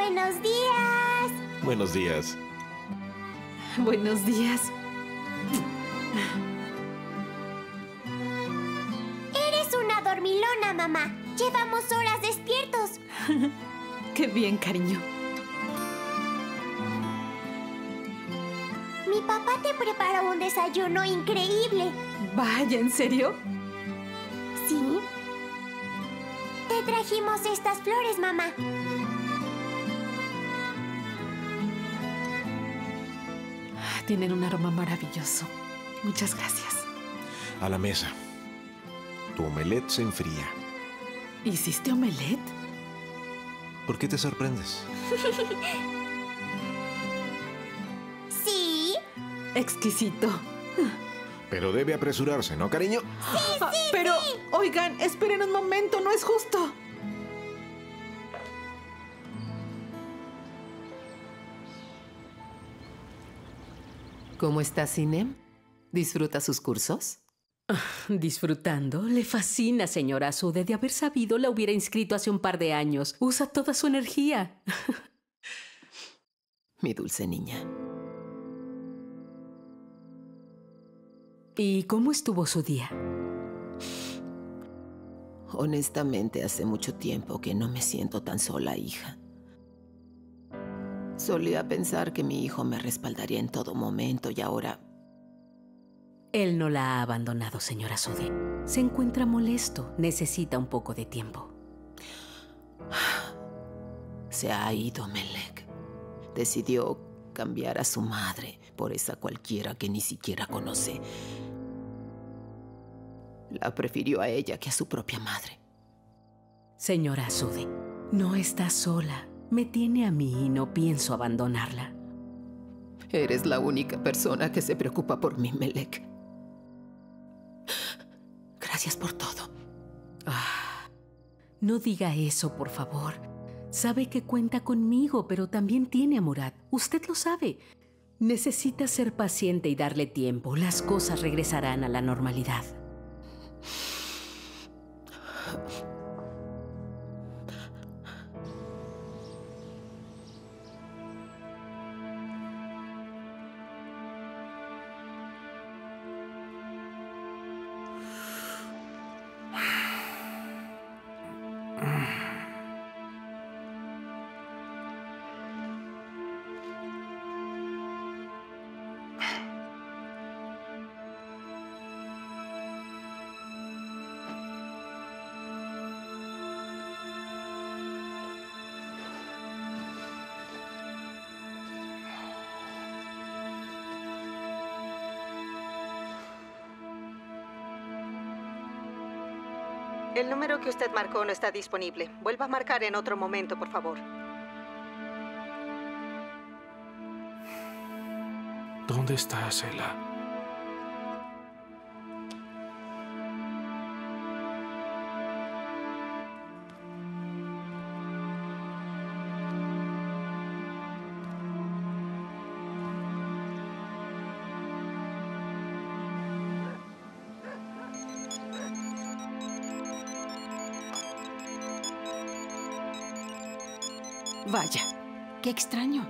Buenos días. Buenos días. Buenos días. Eres una dormilona, mamá. Llevamos horas despiertos. Qué bien, cariño. Mi papá te preparó un desayuno increíble. Vaya, ¿en serio? ¿Sí? Te trajimos estas flores, mamá. Tienen un aroma maravilloso. Muchas gracias. A la mesa. Tu omelette se enfría. ¿Hiciste omelette? ¿Por qué te sorprendes? ¿Sí? Exquisito. Pero debe apresurarse, ¿no, cariño? Ah, pero, oigan, esperen un momento, no es justo. ¿Cómo está Sinem? ¿Disfruta sus cursos? Disfrutando. Le fascina, señora Azude. De haber sabido, la hubiera inscrito hace un par de años. Usa toda su energía. Mi dulce niña. ¿Y cómo estuvo su día? Honestamente, hace mucho tiempo que no me siento tan sola, hija. Solía pensar que mi hijo me respaldaría en todo momento y ahora Él no la ha abandonado, señora Azude. Se encuentra molesto. Necesita un poco de tiempo. se ha ido, Melek. Decidió cambiar a su madre por esa cualquiera que ni siquiera conoce. La prefirió a ella que a su propia madre. Señora Azude, no está sola. Me tiene a mí y no pienso abandonarla. Eres la única persona que se preocupa por mí, Melek. Gracias por todo. Ah, no diga eso, por favor. Sabe que cuenta conmigo, pero también tiene a Murad. Usted lo sabe. Necesita ser paciente y darle tiempo. Las cosas regresarán a la normalidad. El número que usted marcó no está disponible. Vuelva a marcar en otro momento, por favor. ¿Dónde está Cela? Vaya, qué extraño.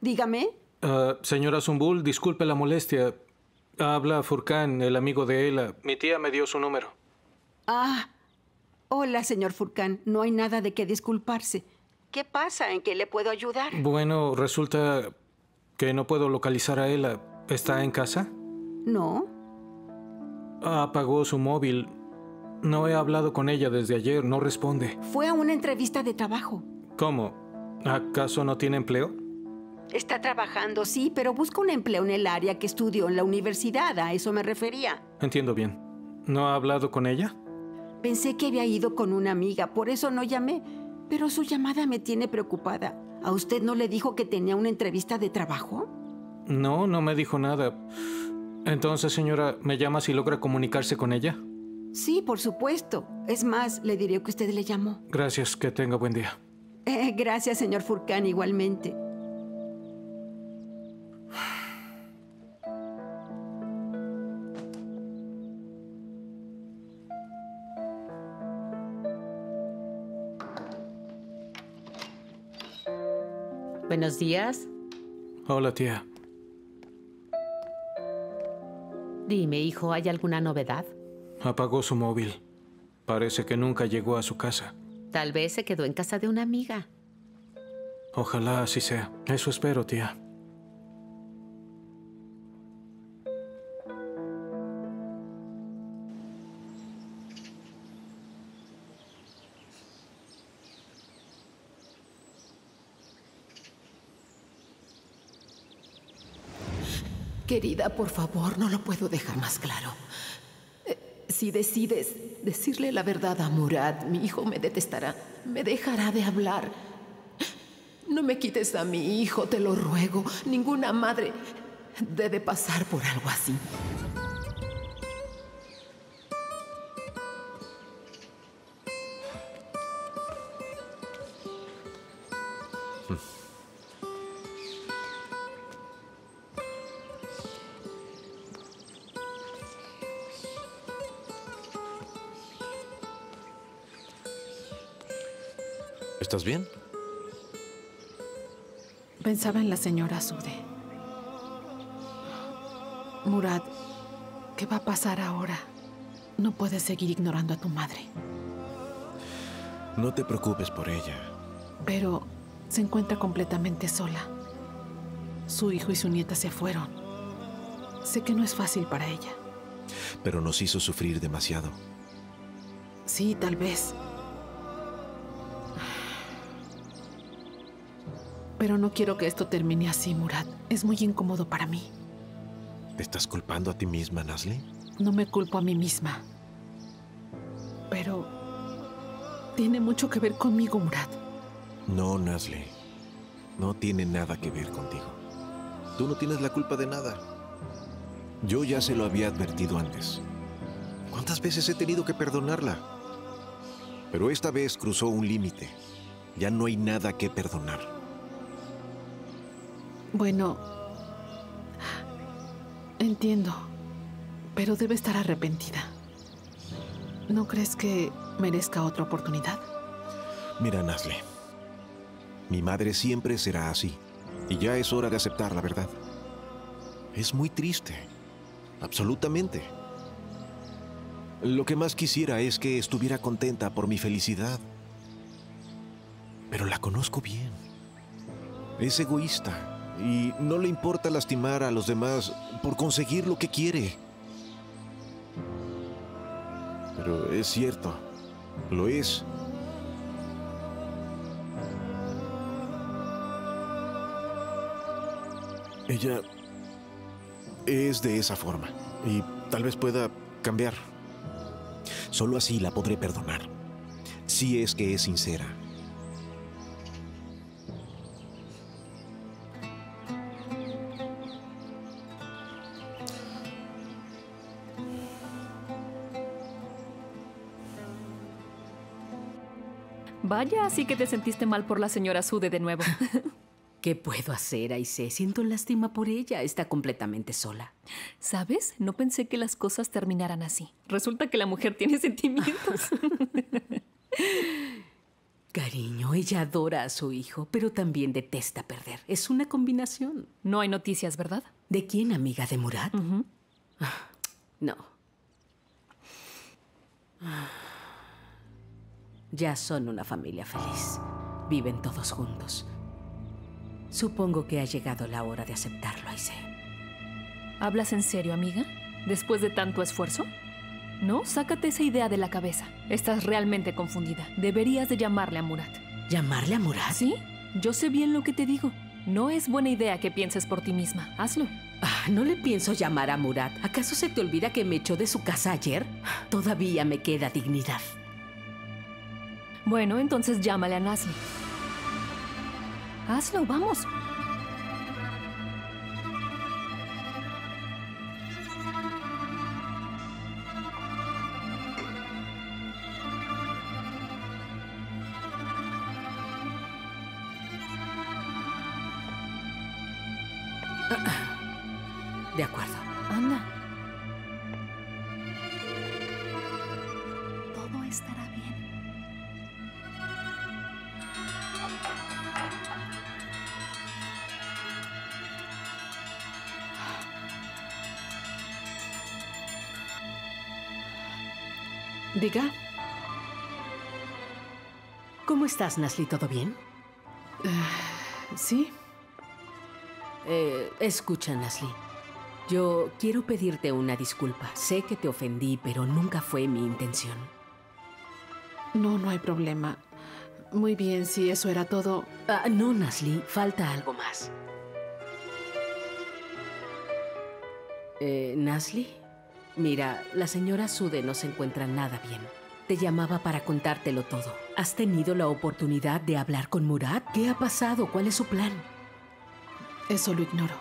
Dígame. Ah, señora Zumbul, disculpe la molestia. Habla Furcán, el amigo de Ela. Mi tía me dio su número. Ah, hola, señor Furcán. No hay nada de qué disculparse. ¿Qué pasa? ¿En qué le puedo ayudar? Bueno, resulta que no puedo localizar a Ela. ¿Está en casa? No. Apagó su móvil. No he hablado con ella desde ayer, no responde. Fue a una entrevista de trabajo. ¿Cómo? ¿Acaso no tiene empleo? Está trabajando, sí, pero busca un empleo en el área que estudió en la universidad. A eso me refería. Entiendo bien. ¿No ha hablado con ella? Pensé que había ido con una amiga, por eso no llamé. Pero su llamada me tiene preocupada. ¿A usted no le dijo que tenía una entrevista de trabajo? No, no me dijo nada. Entonces, señora, ¿me llama si logra comunicarse con ella? Sí, por supuesto. Es más, le diré que usted le llamó. Gracias, que tenga buen día. Eh, gracias, señor Furcán, igualmente. Buenos días. Hola, tía. Dime, hijo, ¿hay alguna novedad? Apagó su móvil. Parece que nunca llegó a su casa. Tal vez se quedó en casa de una amiga. Ojalá así sea. Eso espero, tía. Querida, por favor, no lo puedo dejar más claro. Si decides decirle la verdad a Murad, mi hijo me detestará, me dejará de hablar. No me quites a mi hijo, te lo ruego. Ninguna madre debe pasar por algo así. ¿Estás bien? Pensaba en la señora Sude. Murad, ¿qué va a pasar ahora? No puedes seguir ignorando a tu madre. No te preocupes por ella. Pero se encuentra completamente sola. Su hijo y su nieta se fueron. Sé que no es fácil para ella. Pero nos hizo sufrir demasiado. Sí, tal vez. Pero no quiero que esto termine así, Murad. Es muy incómodo para mí. ¿Te estás culpando a ti misma, Nasli? No me culpo a mí misma. Pero tiene mucho que ver conmigo, Murad. No, Nasli. No tiene nada que ver contigo. Tú no tienes la culpa de nada. Yo ya se lo había advertido antes. ¿Cuántas veces he tenido que perdonarla? Pero esta vez cruzó un límite. Ya no hay nada que perdonar. Bueno, entiendo, pero debe estar arrepentida. ¿No crees que merezca otra oportunidad? Mira, Nasli. Mi madre siempre será así. Y ya es hora de aceptar la verdad. Es muy triste. Absolutamente. Lo que más quisiera es que estuviera contenta por mi felicidad. Pero la conozco bien. Es egoísta y no le importa lastimar a los demás por conseguir lo que quiere. Pero es cierto, lo es. Ella es de esa forma y tal vez pueda cambiar. Solo así la podré perdonar. Si es que es sincera. Vaya, así que te sentiste mal por la señora Sude de nuevo. ¿Qué puedo hacer, Aisé? Siento lástima por ella. Está completamente sola. ¿Sabes? No pensé que las cosas terminaran así. Resulta que la mujer tiene sentimientos. Cariño, ella adora a su hijo, pero también detesta perder. Es una combinación. No hay noticias, ¿verdad? ¿De quién, amiga de Murat? Ah, No. Ya son una familia feliz. Viven todos juntos. Supongo que ha llegado la hora de aceptarlo, Aisé. ¿Hablas en serio, amiga? ¿Después de tanto esfuerzo? No, sácate esa idea de la cabeza. Estás realmente confundida. Deberías de llamarle a Murat. ¿Llamarle a Murat? ¿Sí? Yo sé bien lo que te digo. No es buena idea que pienses por ti misma. Hazlo. Ah, no le pienso llamar a Murat. ¿Acaso se te olvida que me echó de su casa ayer? Todavía me queda dignidad. Bueno, entonces llámale a Nasli. Hazlo, vamos. De acuerdo. Diga. ¿Cómo estás, Nasli? ¿Todo bien? sí. Eh, escucha, Nasli. Yo quiero pedirte una disculpa. Sé que te ofendí, pero nunca fue mi intención. No, no hay problema. Muy bien, si eso era todo. Ah, no, Nasli, falta algo más. Eh, Nasli, mira, la señora Sude no se encuentra nada bien. Te llamaba para contártelo todo. ¿Has tenido la oportunidad de hablar con Murad? ¿Qué ha pasado? ¿Cuál es su plan? Eso lo ignoro.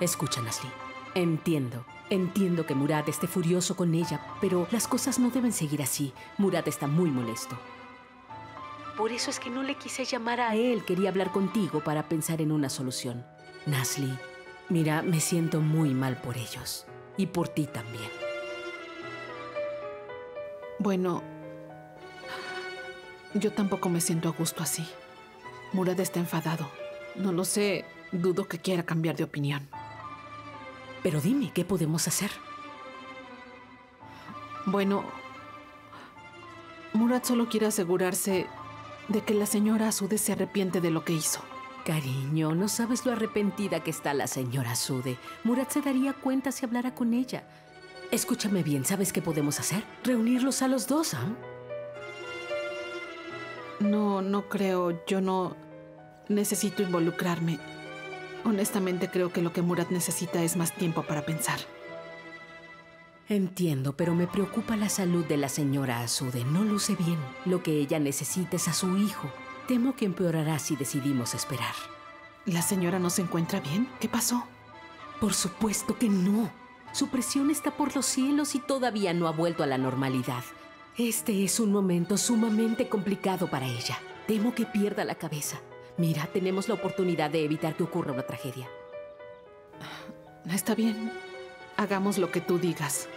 Escucha, Nasli. Entiendo. Entiendo que Murad esté furioso con ella, pero las cosas no deben seguir así. Murad está muy molesto. Por eso es que no le quise llamar a él. Quería hablar contigo para pensar en una solución. Nasli, mira, me siento muy mal por ellos. Y por ti también. Bueno, yo tampoco me siento a gusto así. Murad está enfadado. No lo sé, dudo que quiera cambiar de opinión. Pero dime, ¿qué podemos hacer? Bueno, Murad solo quiere asegurarse de que la señora Asude se arrepiente de lo que hizo. Cariño, no sabes lo arrepentida que está la señora Asude. Murad se daría cuenta si hablara con ella. Escúchame bien, ¿sabes qué podemos hacer? Reunirlos a los dos, ¿ah? No, no creo. Yo no necesito involucrarme. Honestamente creo que lo que Murad necesita es más tiempo para pensar. Entiendo, pero me preocupa la salud de la señora Asude. No luce bien. Lo que ella necesita es a su hijo. Temo que empeorará si decidimos esperar. ¿La señora no se encuentra bien? ¿Qué pasó? Por supuesto que no. Su presión está por los cielos y todavía no ha vuelto a la normalidad. Este es un momento sumamente complicado para ella. Temo que pierda la cabeza. Mira, tenemos la oportunidad de evitar que ocurra una tragedia. Está bien. Hagamos lo que tú digas.